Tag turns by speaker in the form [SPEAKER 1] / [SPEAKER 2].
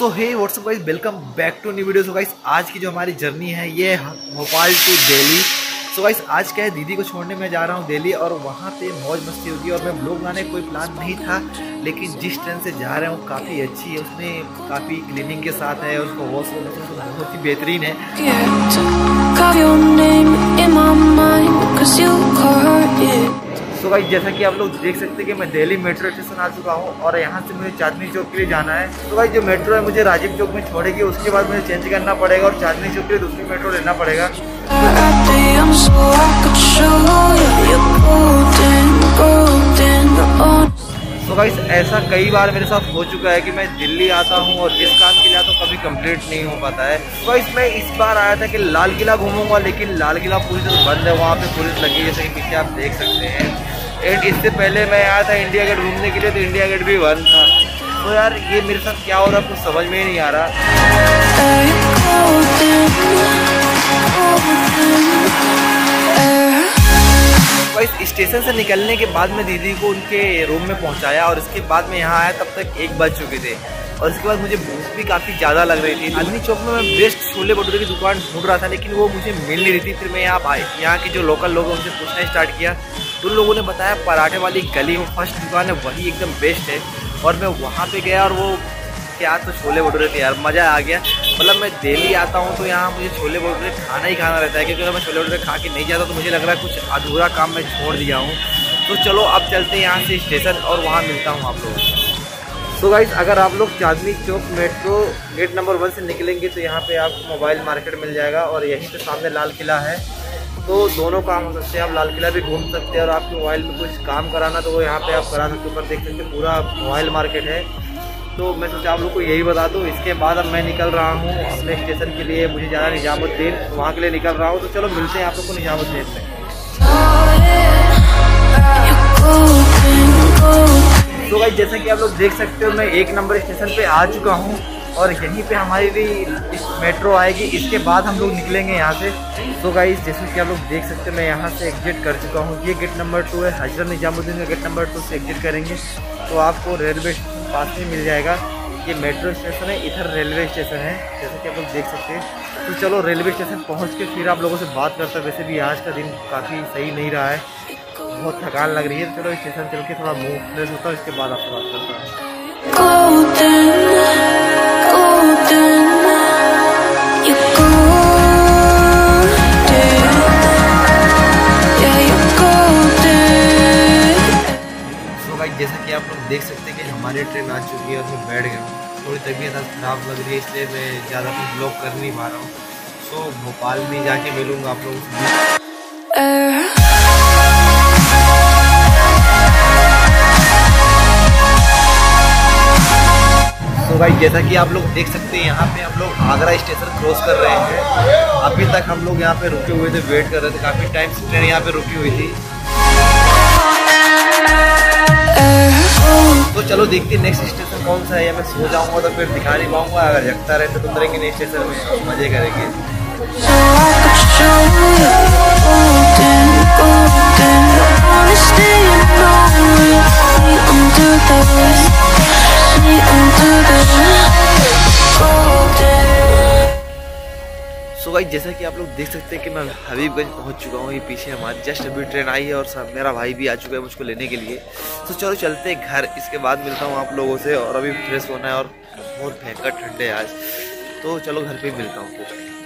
[SPEAKER 1] So hey what's up guys welcome back to new video so guys आज की जो हमारी जर्नी है, ये Bhopal to Delhi so guys आज क्या है? दीदी को छोड़ने मैं जा रहा हूँ दिल्ली और वहाँ पे मौज मस्ती होगी और मैं ब्लॉग का कोई प्लान नहीं था, लेकिन जिस ट्रेन से जा रहा हूँ, काफ़ी अच्छी है। उसमें काफ़ी क्लीनिंग के साथ है उसको वॉश बहुत ही बेहतरीन है। सो भाई, जैसा कि आप लोग देख सकते हैं कि मैं दिल्ली मेट्रो स्टेशन आ चुका हूँ और यहाँ से मुझे चांदनी चौक के लिए जाना है। तो भाई, जो मेट्रो है, मुझे राजीव चौक में छोड़ेगी, उसके बाद मुझे चेंज करना पड़ेगा और चांदनी चौक के लिए दूसरी मेट्रो लेना पड़ेगा। तो भाई ऐसा कई बार मेरे साथ हो चुका है कि मैं दिल्ली आता हूँ और जिस काम के लिए हूँ कभी कंप्लीट नहीं हो पाता है। तो भाई मैं इस बार आया था कि लाल किला घूमूँगा, लेकिन लाल किला पूरी तरह बंद है, वहाँ पे पुलिस लगी जैसे कि पीछे आप देख सकते हैं। एंड इससे पहले मैं आया था इंडिया गेट घूमने के लिए तो इंडिया गेट भी बंद था। तो यार, ये मेरे साथ क्या हो रहा है कुछ समझ में ही नहीं आ रहा। भाई स्टेशन से निकलने के बाद में दीदी को उनके रूम में पहुँचाया और इसके बाद में यहाँ आया, तब तक एक बज चुके थे। और इसके बाद मुझे भूख भी काफ़ी ज़्यादा लग रही थी। अग्नि चौक में मैं बेस्ट छोले भटूरे की दुकान ढूंढ रहा था, लेकिन वो मुझे मिल नहीं रही थी। फिर मैं यहाँ आए यहाँ के जो लोकल लोग हैं, उनसे पूछना स्टार्ट किया। तो उन लोगों ने बताया, पराठे वाली गली में फ़र्स्ट दुकान है, वही एकदम बेस्ट है। और मैं वहाँ पर गया और वो क्या तो छोले भटूरे थे यार, मज़ा आ गया। मतलब मैं डेली आता हूँ तो यहाँ मुझे छोले भटूरे खाना ही खाना रहता है, क्योंकि अगर मैं छोले भटूरे खा के नहीं जाता तो मुझे लग रहा है कुछ अधूरा काम मैं छोड़ दिया हूँ। तो चलो, अब चलते हैं यहाँ से स्टेशन और वहाँ मिलता हूँ आप लोगों से। तो गाइज़ अगर आप लोग Chandni Chowk metro gate number one से निकलेंगे तो यहाँ पे आपको मोबाइल मार्केट मिल जाएगा और यहीं पे सामने लाल किला है। तो दोनों काम हो सकते हैं, आप लाल किला भी घूम सकते हैं और आपके मोबाइल में कुछ काम कराना तो वो यहाँ पे आप करा सकते ऊपर देख सकते पूरा मोबाइल मार्केट है। तो मैं सोचा आप लोग को यही बता दूँ, इसके बाद अब मैं निकल रहा हूँ अपने स्टेशन के लिए, मुझे जाना निजामुद्दीन, वहाँ के लिए निकल रहा हूँ। तो चलो मिलते हैं आप लोग को निजामुद्दीन में तो भाई, जैसा कि आप लोग देख सकते हो, मैं एक नंबर स्टेशन पे आ चुका हूँ और यहीं पे हमारी भी मेट्रो आएगी। इसके बाद हम लोग निकलेंगे यहाँ से। तो गाइज़ जैसे कि आप लोग देख सकते हैं, मैं यहाँ से एग्जिट कर चुका हूँ। ये गेट नंबर टू है हज़रत निजामुद्दीन का गेट नंबर टू से एग्जिट करेंगे। तो आपको रेलवे पास में मिल जाएगा ये मेट्रो स्टेशन है इधर रेलवे स्टेशन है जैसे कि आप लोग देख सकते हैं तो चलो रेलवे स्टेशन पहुँच के फिर आप लोगों से बात करते हैं वैसे भी आज का दिन काफ़ी सही नहीं रहा है बहुत थकान लग रही है चलो स्टेशन चल के थोड़ा मूव फ्रेश होता है उसके बाद आपसे बात करता हूँ जैसा कि आप लोग देख सकते हैं कि हमारी ट्रेन आ चुकी है और मैं बैठ गया थोड़ी तबीयत आज ख़राब लग रही है, इसलिए मैं ज़्यादा कुछ ब्लॉग कर नहीं पा रहा हूँ। सो भोपाल में जाके मिलूँगा आप लोगों से। तो भाई, जैसा कि आप लोग देख सकते हैं, यहाँ पे हम लोग आगरा स्टेशन क्रॉस कर रहे हैं। अभी तक हम लोग यहाँ पे रुके हुए थे वेट कर रहे थे, काफ़ी टाइम से ट्रेन यहाँ पे रुकी हुई थी। चलो देखते हैं नेक्स्ट स्टेशन कौन सा है या मैं सो जाऊँगा तो फिर दिखा नहीं पाऊँगा अगर जगता रहे तो तुम रहेंगे नेक्स्ट स्टेशन में मज़े करेंगे सो भाई जैसा कि आप लोग देख सकते हैं कि मैं हबीबगंज पहुँच चुका हूँ। ये पीछे हमारी जस्ट अभी ट्रेन आई है और सब, मेरा भाई भी आ चुका है मुझको लेने के लिए। तो चलो चलते हैं घर। इसके बाद मिलता हूँ आप लोगों से और अभी फ्रेश होना है और बहुत भयंकर ठंडे आज। तो चलो घर पे मिलता हूँ फिर